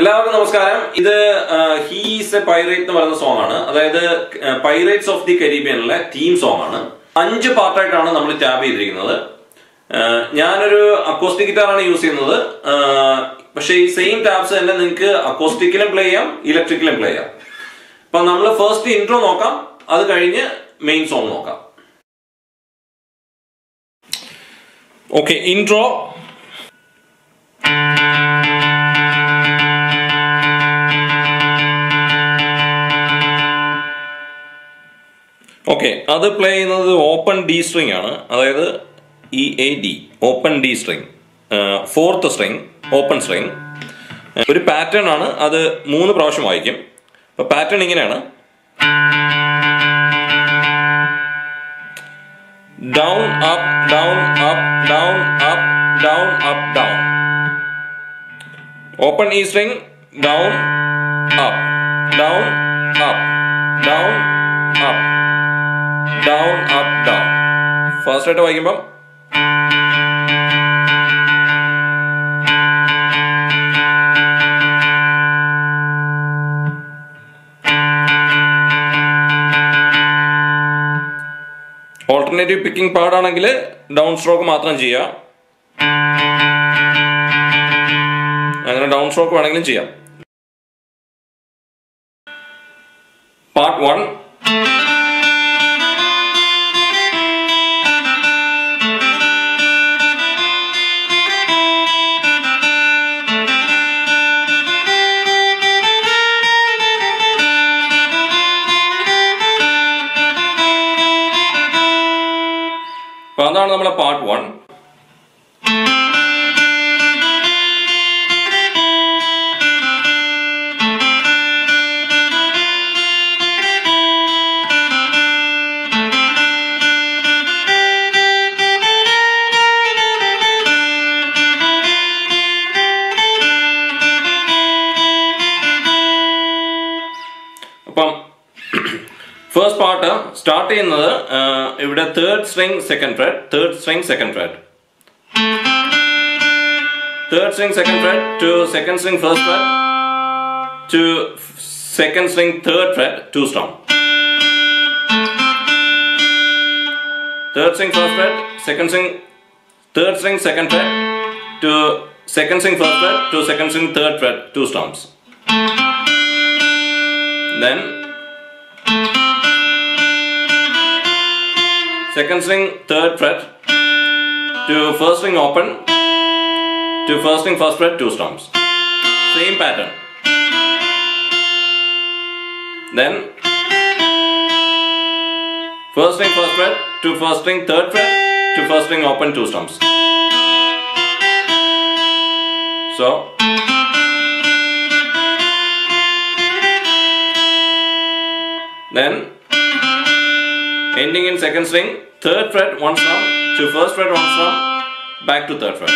എല്ലാവർക്കും നമസ്കാരം. ഇത് ഹീസ് എ പൈറേറ്റ് എന്ന് പറയുന്ന സോങ് ആണ്. അതായത് പൈറേറ്റ്സ് ഓഫ് ദി കരീബിയനിലെ തീം സോങ് ആണ്. അഞ്ച് പാർട്ടായിട്ടാണ് നമ്മൾ ടാബ് ചെയ്തിരിക്കുന്നത്. ഞാനൊരു അക്കോസ്റ്റിക് ഗിറ്റാറാണ് യൂസ് ചെയ്യുന്നത്. പക്ഷേ ഈ സെയിം ടാബ്സ് തന്നെ നിങ്ങൾക്ക് അക്കോസ്റ്റിക്കിലും പ്ലേ ചെയ്യാം ഇലക്ട്രിക്കിലും പ്ലേ ചെയ്യാം. അപ്പൊ നമ്മൾ ഫസ്റ്റ് ഇൻട്രോ നോക്കാം. അത് കഴിഞ്ഞ് മെയിൻ സോങ് നോക്കാം. ഓക്കെ ഇൻട്രോ അത് പ്ലേ ചെയ്യുന്നത് ഓപ്പൺ ഡി സ്ട്രിങ് ആണ്. അതായത് E A D open D string fourth string open string ഒരു പാറ്റേൺ ആണ്. അത് മൂന്ന് പ്രാവശ്യം വായിക്കും. അപ്പൊ പാറ്റേൺ ഇങ്ങനെയാണ്. Down up down up down up down up down open E string down up down up down down up down first ആയിട്ട് വായിക്കുമ്പം ഓൾട്ടർനേറ്റീവ് പിക്കിംഗ് പാടാണെങ്കിൽ ഡൗൺ സ്ട്രോക്ക് മാത്രം ചെയ്യാം. അങ്ങനെ ഡൗൺ സ്ട്രോക്ക് വേണമെങ്കിലും ചെയ്യാം. പാർട്ട് വൺ അതാണ് നമ്മളെ part one first part start ചെയ്യുന്നത് ഇവിടെ third string second fret third string second fret third string second fret to second string first fret to second string third fret to string third string first fret second string third string second fret to second string first fret to second string third fret to strings then second string third fret. To first string open. To first string first fret two strums same pattern. Then first string first fret to first string third fret to first string open two strums so then ending in second string third fret one strum to first fret one strum back to third fret.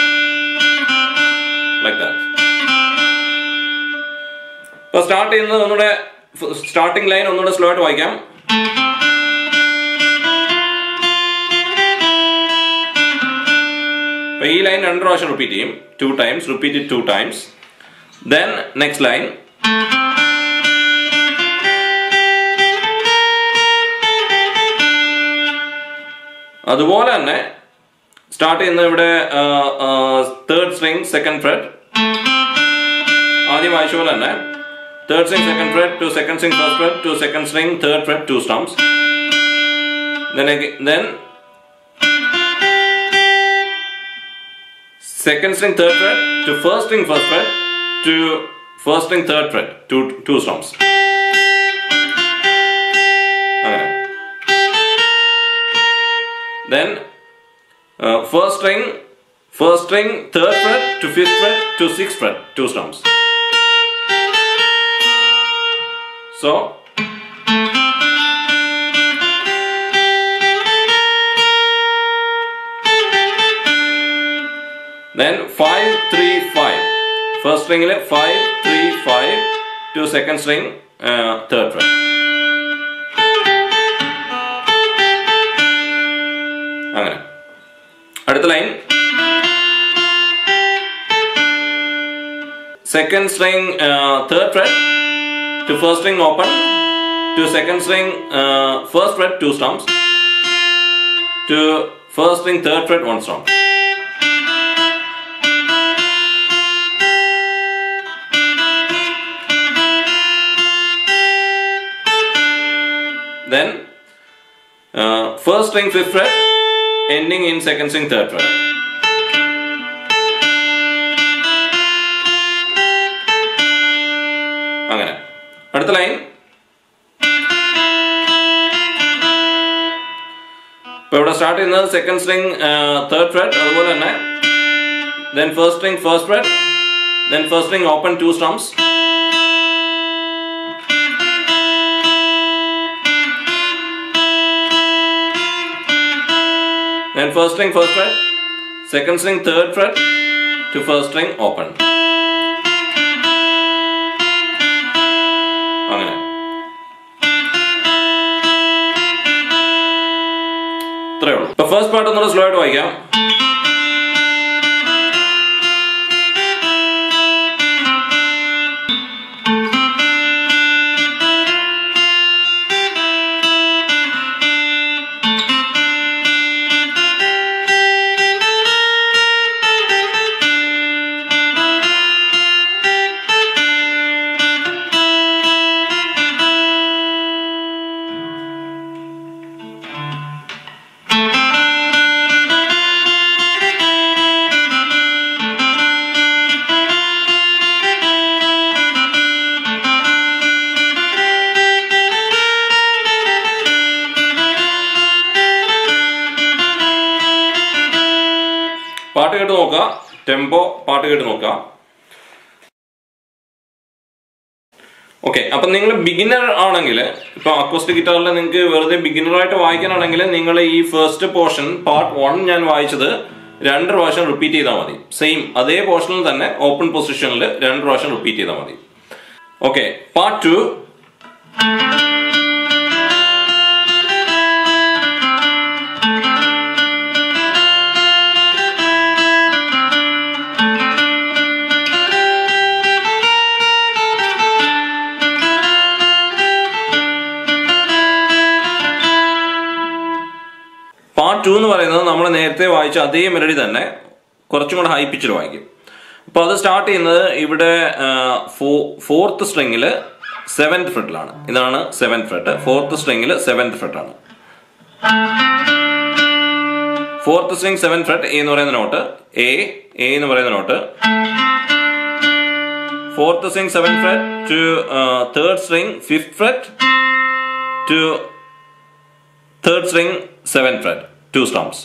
Like that. ഇപ്പൊ start ചെയ്യുന്നത് ഒന്നുകൂടെ starting line ഒന്നുകൂടെ slow ആയിട്ട് വായിക്കാം. ഈ line രണ്ട് പ്രാവശ്യം repeat ചെയ്യും. Two times repeat two times then next line അതുപോലെ തന്നെ സ്റ്റാർട്ട് ചെയ്യുന്നത് ഇവിടെ തേർഡ് സ്ട്രിങ് സെക്കൻഡ് ഫ്രെഡ് ആദ്യം വായിച്ച പോലെ തന്നെ third string second fret to second string first fret to second string third fret two strums then second string third fret to first string first fret to first string third fret two two strums then uh, first string first string third fret to fifth fret to sixth fret two strums so then 5 3 5 first string 5 3 5 to second string uh, third fret second string uh, third fret to first string open to second string uh, first fret two strums to first string third fret one strum. Then uh, first string fifth fret ending in second string third fret. അടുത്ത line ഇപ്പൊ ഇവിടെ start ചെയ്യുന്നത് second string third fret അതുപോലെ തന്നെ. Then first string first fret then first string open two strums then first string first fret. Second string third fret. To first string open. First part ഒന്നുകൂടെ slow ആയിട്ട് വായിക്കാം. Tempo പാട്ട് കേട്ട് നോക്കുക okay അപ്പൊ നിങ്ങൾ ബിഗിനർ ആണെങ്കിൽ ഇപ്പൊ അക്കോസ്റ്റിക് ഗിറ്റാറിൽ നിങ്ങൾക്ക് വെറുതെ ബിഗിനർ ആയിട്ട് വായിക്കാനാണെങ്കിൽ നിങ്ങൾ ഈ ഫസ്റ്റ് പോർഷൻ പാർട്ട് വൺ ഞാൻ വായിച്ചത് രണ്ട് പ്രാവശ്യം റിപ്പീറ്റ് ചെയ്താൽ മതി. സെയിം അതേ പോർഷനിൽ തന്നെ ഓപ്പൺ പൊസിഷനിൽ രണ്ട് പ്രാവശ്യം റിപ്പീറ്റ് ചെയ്താൽ മതി. ഓക്കെ പാർട്ട് ടു നേരത്തെ വായിച്ച അതേ മെലഡി തന്നെ കുറച്ചും കൂടെ ഹൈ പിച്ചിൽ വായിക്കും. അപ്പോൾ അത് സ്റ്റാർട്ട് ചെയ്യുന്നത് ഇവിടെ ഫോർത്ത് സ്ട്രിങ്ങിൽ സെവൻത് ഫ്രെഡിലാണ് ഇതാണ് സെവൻത് ഫ്രെഡ് ഫോർത്ത് സ്ട്രിങ്ങിൽ സെവൻത് ഫ്രെഡാണ് ഫോർത്ത് സ്ട്രിങ് സെവൻ ഫ്രെഡ് എന്ന് പറയുന്ന നോട്ട് എ എ എന്ന് പറയുന്ന note fourth string seven fret to third string fifth fret to third string 7th fret. Two strums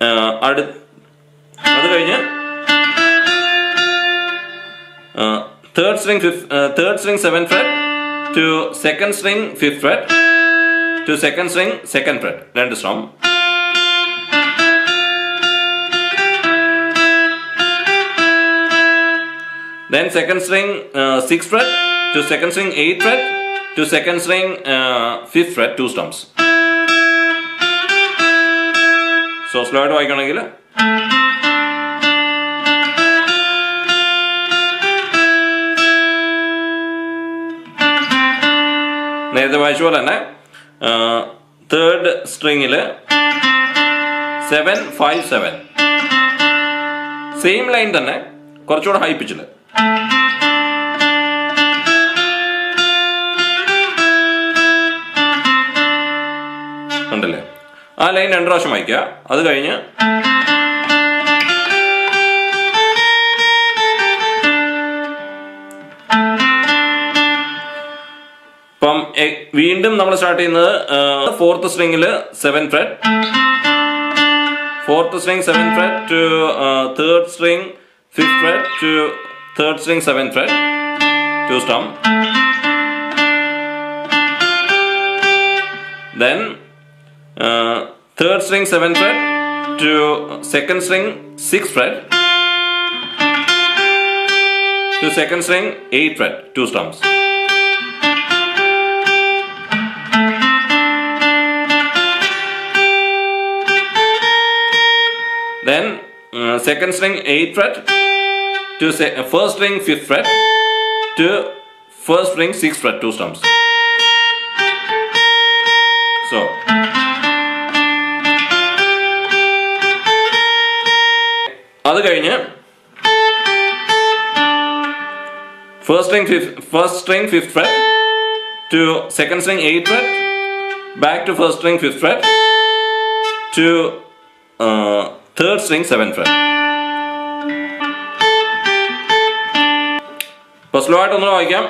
uh, അടു അത് കഴിഞ്ഞ് third string third string seven fret to second string fifth fret to second string second fret രണ്ട് strum then second string uh, 6th fret to second string 8th fret to second string uh, 5th fret two stumps. so slow ആയിട്ട് വായിക്കണമെങ്കിൽ നേരത്തെ വായിച്ച പോലെ തന്നെ third സ്ട്രിങ്ങിൽ seven five seven same line തന്നെ കുറച്ചുകൂടെ high പിച്ചിൽ ഉണ്ടല്ലേ ആ ലൈൻ രണ്ടു പ്രാവശ്യം വായിക്കുക. അത് കഴിഞ്ഞ് ഇപ്പം വീണ്ടും നമ്മൾ സ്റ്റാർട്ട് ചെയ്യുന്നത് fourth സ്ട്രിങ്ങിൽ seven fret fourth string seven fret to third string fifth fret to third string 7th fret. 2 stomp then uh, third string 7th fret to second string 6th fret. To second string 8th fret. 2 stomps then uh, second string 8th fret. Eight fret to first string fifth fret to first string six fret two strums so അത് കഴിഞ്ഞ് first string first string fifth fret to second string eight fret back to first string fifth fret to third string seven fret slow ആയിട്ട് ഒന്നുകൂടെ വായിക്കാം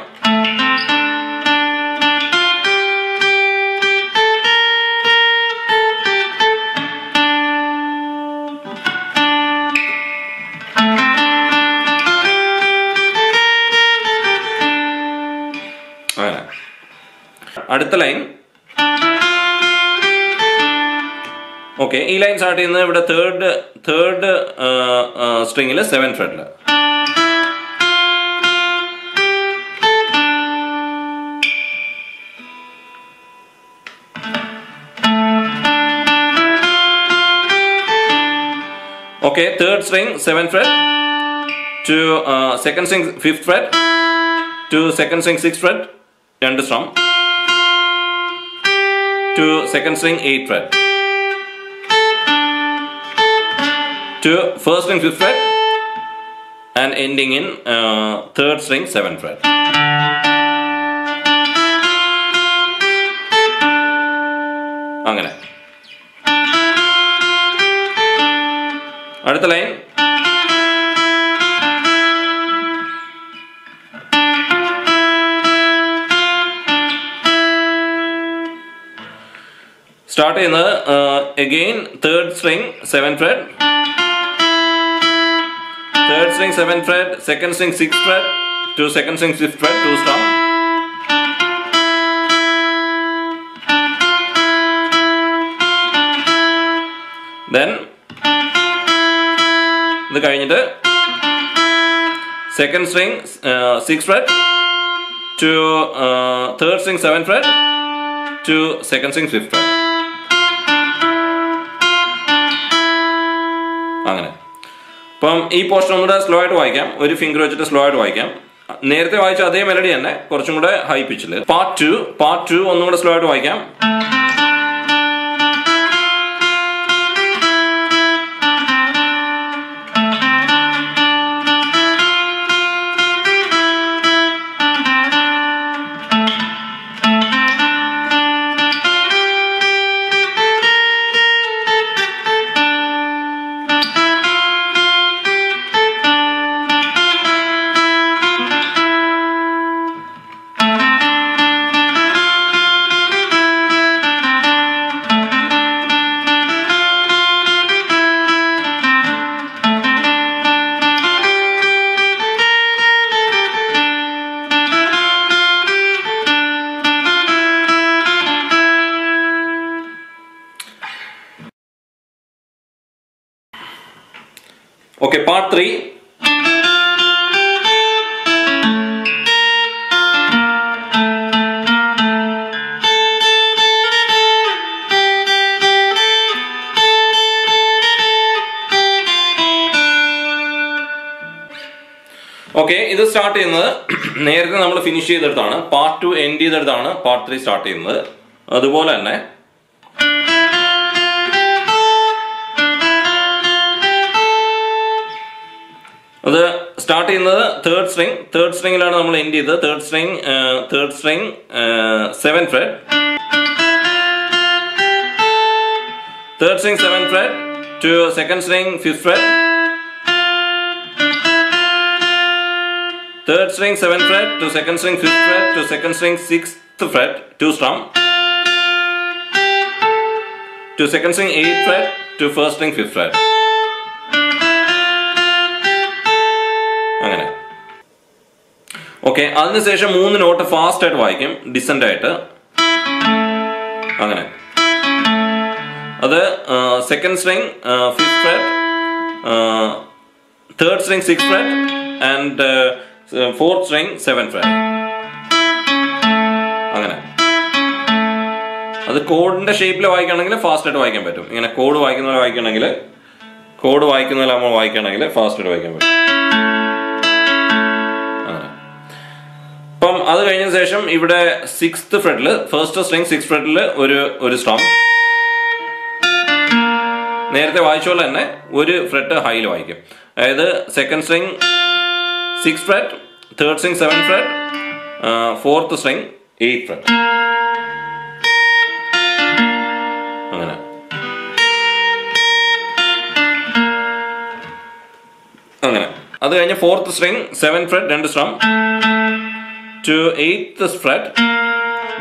അടുത്ത line. Okay ഈ line start ചെയ്യുന്നത് ഇവിടെ third third സ്ട്രിങ്ങിൽ സെവൻ ഫ്രെഡിൽ Okay third string seven fret to second string fifth fret to second string six fret രണ്ട് strum to second string eight fret to first string fifth fret and ending in uh, third string seventh fret. അങ്ങനെ അടുത്ത line start ചെയ്യുന്നത് again third string seven fret third string 7th fret, second string 6th fret, to second string 5th fret, 2 strum. ഇത് കഴിഞ്ഞിട്ട് second string six fret to third string seven fret to second string fifth fret അങ്ങനെ. അപ്പം ഈ portion ഒന്നുകൂടെ slow ആയിട്ട് വായിക്കാം. ഒരു finger വെച്ചിട്ട് സ്ലോ ആയിട്ട് വായിക്കാം. നേരത്തെ വായിച്ച അതേ മെലഡി തന്നെ കുറച്ചും കൂടെ ഹൈ പിച്ചിൽ പാർട്ട് ടു പാർട്ട് ടു ഒന്നും കൂടെ സ്ലോ ആയിട്ട് വായിക്കാം. ഓക്കെ ഇത് സ്റ്റാർട്ട് ചെയ്യുന്നത് നേരത്തെ നമ്മൾ ഫിനിഷ് ചെയ്തെടുത്താണ്. പാർട്ട് ടു എൻഡ് ചെയ്തെടുത്താണ് പാർട്ട് ത്രീ സ്റ്റാർട്ട് ചെയ്യുന്നത്. അതുപോലെ തന്നെ അത് സ്റ്റാർട്ട് ചെയ്യുന്നത് തേർഡ് സ്ട്രിങ് തേർഡ് സ്ട്രിങ്ങിലാണ് നമ്മൾ എൻഡ് ചെയ്തത്. Third string third string seven fret third string seven fret to second string fifth fret third string 7th fret to second string 5th fret to second string 6th fret 2 strum to second string 8th fret to first string 5th fret അങ്ങനെ okay അതിനുശേഷം മൂന്ന് not fast ആയിട്ട് വായിക്കും descent ആയിട്ട് അങ്ങനെ അത് second string fifth fret third string six fret and fourth string seven fret അങ്ങനെ. അത് കോഡിന്റെ ഷേപ്പിൽ വായിക്കുകയാണെങ്കിൽ ഫാസ്റ്റ് ആയിട്ട് വായിക്കാൻ പറ്റും. ഇങ്ങനെ കോഡ് വായിക്കുന്ന പോലെ വായിക്കുകയാണെങ്കിൽ കോഡ് വായിക്കുന്നതിൽ നമ്മൾ വായിക്കുകയാണെങ്കിൽ ഫാസ്റ്റ് ആയിട്ട് വായിക്കാൻ പറ്റും. അപ്പം അത് കഴിഞ്ഞ ശേഷം ഇവിടെ സിക്സ്ത് ഫ്രെഡിൽ ഫസ്റ്റ് സ്ട്രിങ് സിക്സ് ഫ്രെഡിൽ ഒരു ഒരു സ്ട്രം നേരത്തെ വായിച്ച പോലെ തന്നെ ഒരു ഫ്രെഡ് ഹൈയിൽ വായിക്കും. അതായത് second string six fret third string seven fret fourth string eight fret അങ്ങനെ. അങ്ങനെ. അത് കഴിഞ്ഞ് ഫോർത്ത് സ്ട്രിങ് സെവൻ ഫ്രെഡ് രണ്ട് strum to eighth fret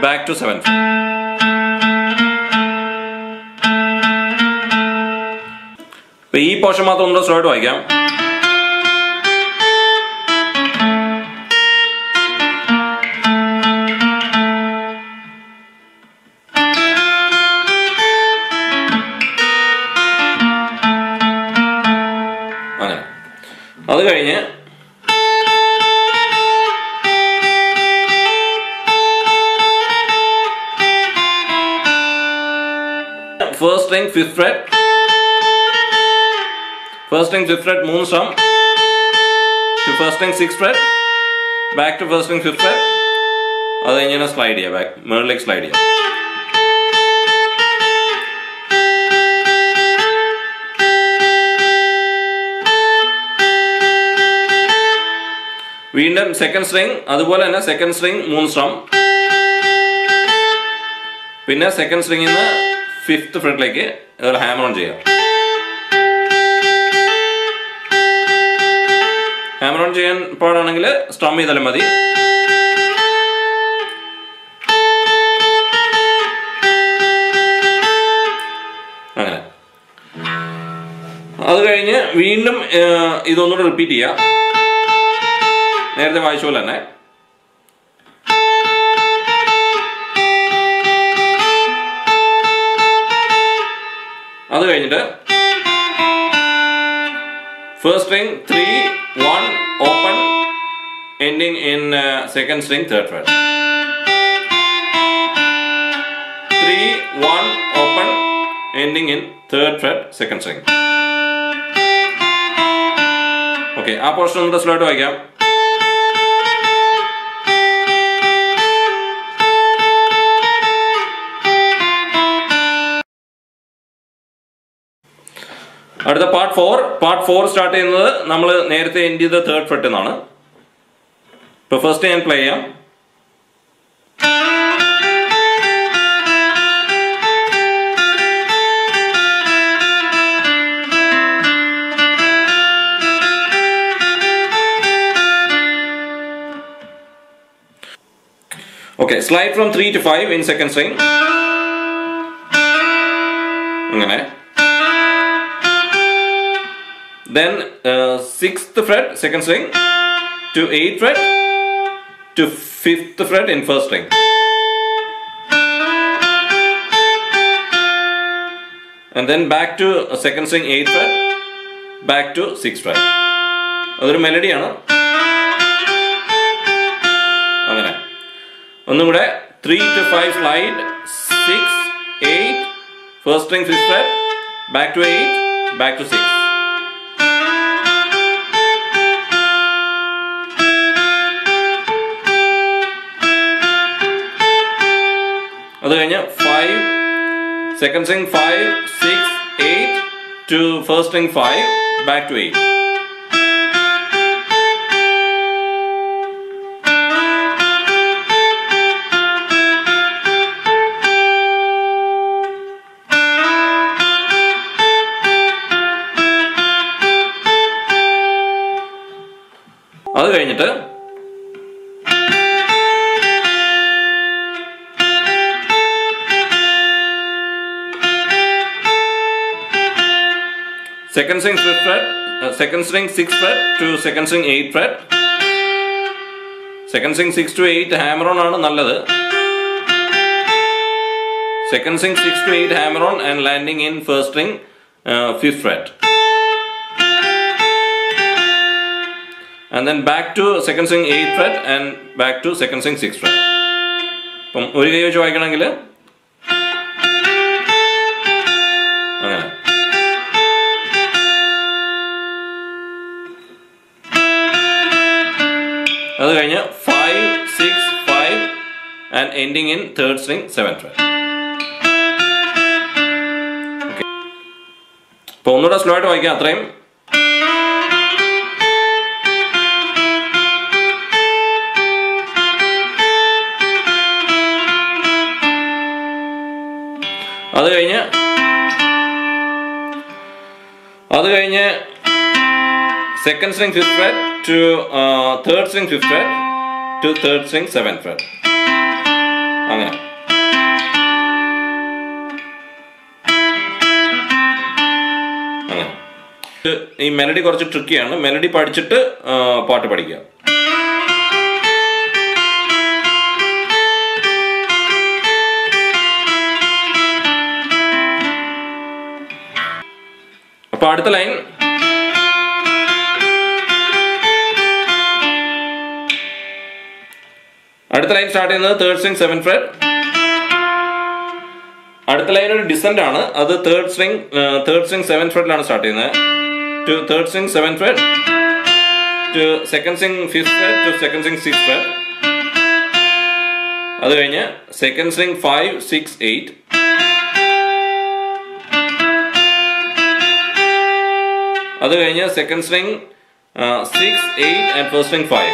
back to seven fret ഈ പോർഷൻ മാത്രം ഒന്നുകൂടെ സ്ലോയിട്ട് വായിക്കാം. First string fifth fret first string fifth fret മൂന്ന് strum to first string six fret back to first string fifth fret അത് ഇങ്ങനെ slide ചെയ്യാം. ബാക്ക് മുകളിലേക്ക് സ്ലൈഡ് ചെയ്യാം. വീണ്ടും സെക്കൻഡ് സ്ട്രിങ് അതുപോലെ തന്നെ സെക്കൻഡ് സ്ട്രിങ് മൂന്ന് സ്ട്രം പിന്നെ സെക്കൻഡ് സ്ട്രിങ്ങിൽ നിന്ന് ഫിഫ്ത്ത് ഫ്രെഡിലേക്ക് ഹാമർ ഓൺ ചെയ്യാം. ഹാമർ ഓൺ ചെയ്യാൻ പാടാണെങ്കിൽ സ്ട്രം ചെയ്താലും മതി. അങ്ങനെ. അത് കഴിഞ്ഞ് വീണ്ടും ഇതൊന്നുകൂടെ റിപ്പീറ്റ് ചെയ്യാം. നേരത്തെ വായിച്ച പോലെ തന്നെ. കഴിഞ്ഞിട്ട് first string three one open ending in second string third fret three one open ending in third fret second string okay ആ പോർഷൻ ഒന്ന് സ്ലോ ആയിട്ട് വായിക്കാം. അടുത്ത part four part four start ചെയ്യുന്നത് നമ്മൾ നേരത്തെ എൻഡ് ചെയ്ത തേർഡ് ഫെട്ട് എന്നാണ് ഇപ്പൊ ഫസ്റ്റ് ഞാൻ പ്ലേ ചെയ്യാം. Okay slide from three to five in second string അങ്ങനെ. Then uh, sixth fret second string to eighth fret to fifth fret in first string and then back to second string eighth fret back to sixth fret അതൊരു മെലഡിയാണ് അങ്ങനെ ഒന്നും കൂടെ three to five slide six eight first string fret, fret back to eight back to six അത് കഴിഞ്ഞ് five second string five six eight to first string five back to eight second string 5th fret, uh, second string 6th fret to second string 8th fret. Second string 6 to 8 hammer on ആണ് നല്ലത് string 6 to 8 hammer on and landing in first string uh, fifth fret. And then back to second string 8th fret and back to second string 6th fret. അപ്പം ഒരു കൈ വെച്ച് വായിക്കണമെങ്കിൽ and ending in third string seven fret അപ്പൊ ഒന്നുകൂടെ slow ആയിട്ട് വായിക്കാം അത്രയും. അത് കഴിഞ്ഞ് അത് കഴിഞ്ഞ് second string fifth fret to third string fifth fret to third string seven fret ഈ മെലഡി കുറച്ച് ട്രിക്കിയാണ് മെലഡി പഠിച്ചിട്ട് പാട്ട് പഠിക്കുക. അപ്പൊ അടുത്ത ലൈൻ അടുത്ത ലൈൻ സ്റ്റാർട്ട് ചെയ്യുന്നത് തേർഡ് സ്ട്രിങ് സെവൻ ഫ്രെഡ് അടുത്ത ലൈൻ ഒരു ഡിസെന്റ് ആണ്. അത് third string third string seven ഫ്രെഡിലാണ് start ചെയ്യുന്നത്. To third string seventh fret to second string fifth fret to second string sixth fret അത് കഴിഞ്ഞ് second string five six eight അത് കഴിഞ്ഞ് second string six eight and first string five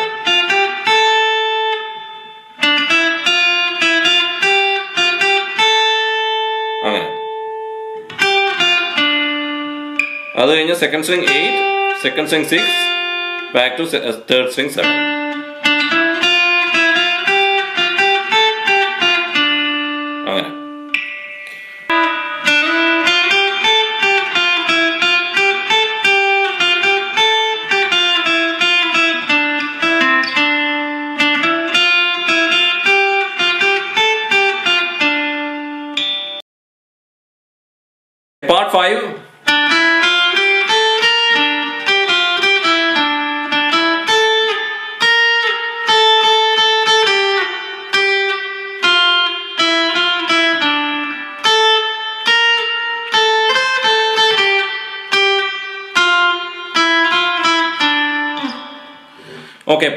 അത് കഴിഞ്ഞ് second string eight second string six back to third string seven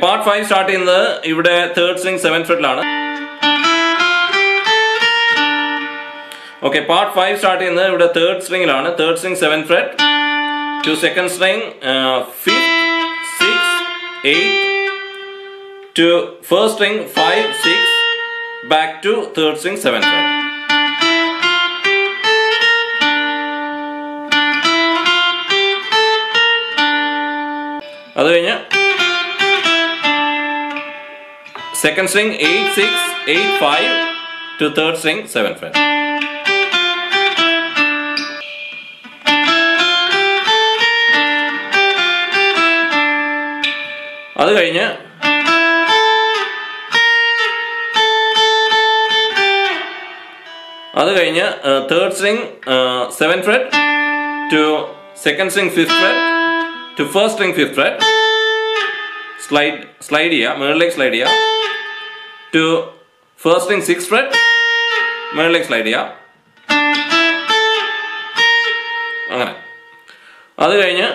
part five start ചെയ്യുന്നത് ഇവിടെ third string seven ഫ്രെഡിലാണ് okay part five start ചെയ്യുന്നത് ഇവിടെ third സ്ട്രിങ്ങിലാണ് third string seven fret to second string fifth six eight to first string five six back to third string seven fret അത് കഴിഞ്ഞ് second string eight six eight five to third string seven fret അത് കഴിഞ്ഞ് അത് കഴിഞ്ഞ് third string seven fret to second string fifth fret to first string fifth fret slide slide ചെയ്യുക മുകളിലേക്ക് slide ചെയ്യുക to first string six fret മുകളിലേക്ക് slide ചെയ്യാം അങ്ങനെ. അത് കഴിഞ്ഞ്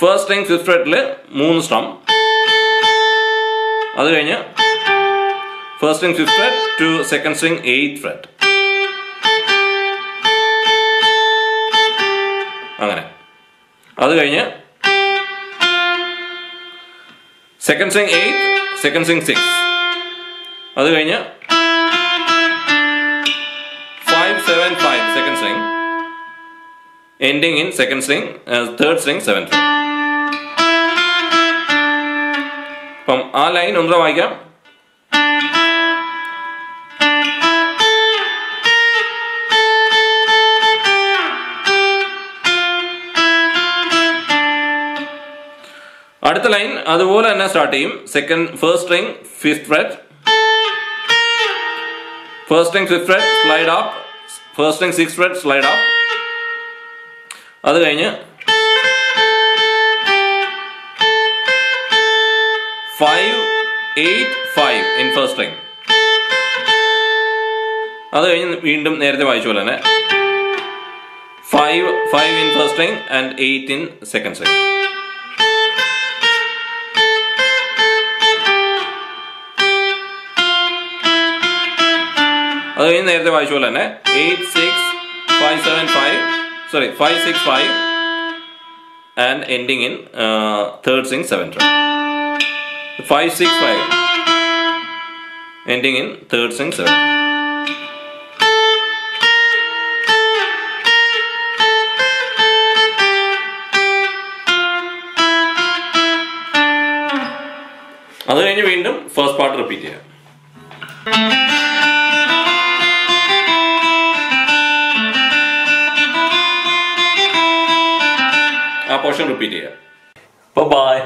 ഫസ്റ്റ് സ്ട്രിങ് ഫിഫ്ത് ഫ്രെഡിൽ മൂന്ന് സ്ട്രം അത് കഴിഞ്ഞ് first string fifth fret to second string eighth fret അങ്ങനെ. അത് കഴിഞ്ഞ് second string eight second string six അത് കഴിഞ്ഞ് five seven five second string ending in second string third string seven fret അപ്പം ആ ലൈൻ ഒന്നുകൂടെ വായിക്കാം. അടുത്ത ലൈൻ അതുപോലെ തന്നെ സ്റ്റാർട്ട് ചെയ്യും. Second first string fifth fret first string fifth fret slide up first string six fret slide up അത് കഴിഞ്ഞ് five eight five in first string അത് കഴിഞ്ഞ് വീണ്ടും നേരത്തെ വായിച്ച പോലെ തന്നെ five five in first string and eight in second string അത് കഴിഞ്ഞ് നേരത്തെ വായിച്ച പോലെ തന്നെ eight six five seven five sorry five six five and ending in third string seven five six five ending in third string seven അത് കഴിഞ്ഞ് വീണ്ടും first part repeat ചെയ്യാം. ആ പോർഷൻ റിപ്പീറ്റ് ചെയ്യാം ബൈ